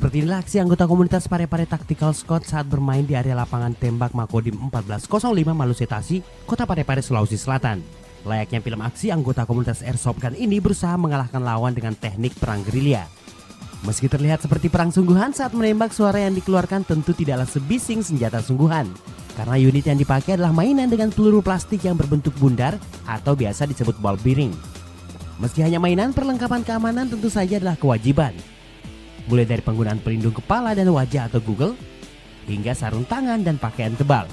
Seperti inilah aksi anggota komunitas Parepare Tactical Squad saat bermain di area lapangan tembak Makodim 1405 Malusetasi, Kota Parepare, Sulawesi Selatan. Layaknya film aksi, anggota komunitas Airsoft Gun ini berusaha mengalahkan lawan dengan teknik perang gerilya. Meski terlihat seperti perang sungguhan saat menembak suara yang dikeluarkan tentu tidaklah sebising senjata sungguhan. Karena unit yang dipakai adalah mainan dengan peluru plastik yang berbentuk bundar atau biasa disebut ball bearing. Meski hanya mainan, perlengkapan keamanan tentu saja adalah kewajiban. Mulai dari penggunaan pelindung kepala dan wajah atau Google, hingga sarung tangan dan pakaian tebal.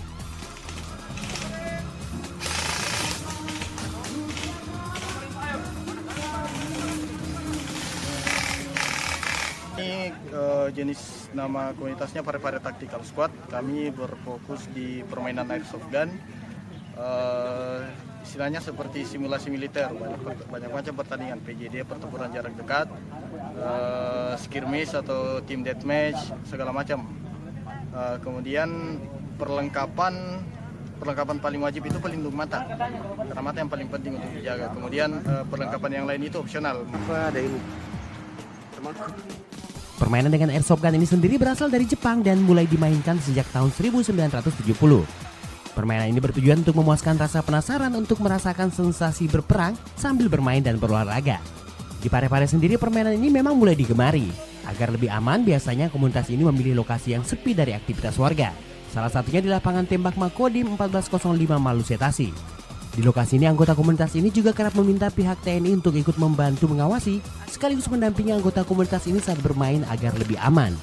Ini uh, jenis nama komunitasnya Pare-Pare Tactical Squad. Kami berfokus di permainan airsoft gun. Uh, istilahnya seperti simulasi militer, banyak, banyak macam pertandingan PJD, pertempuran jarak dekat, uh, skirmish atau team deathmatch, segala macam. Uh, kemudian perlengkapan perlengkapan paling wajib itu pelindung mata karena mata yang paling penting untuk dijaga. Kemudian uh, perlengkapan yang lain itu opsional. Apa ada ini? Temanku. Permainan dengan airsoft gun ini sendiri berasal dari Jepang dan mulai dimainkan sejak tahun 1970. Permainan ini bertujuan untuk memuaskan rasa penasaran untuk merasakan sensasi berperang sambil bermain dan berolahraga. Di Pare-Pare sendiri permainan ini memang mulai digemari. Agar lebih aman, biasanya komunitas ini memilih lokasi yang sepi dari aktivitas warga. Salah satunya di lapangan tembak Makodim 1405 Malusetasi. Di lokasi ini anggota komunitas ini juga kerap meminta pihak TNI untuk ikut membantu mengawasi sekaligus mendampingi anggota komunitas ini saat bermain agar lebih aman.